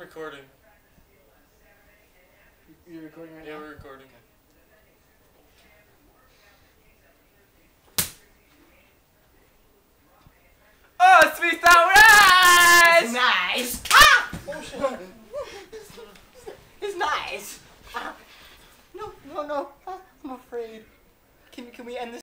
recording. You're recording right Yeah, now? we're recording. Oh, sweet sour rice! Nice! Ah! Oh shit. It's nice. Ah. No, no, no. Ah, I'm afraid. Can can we end this?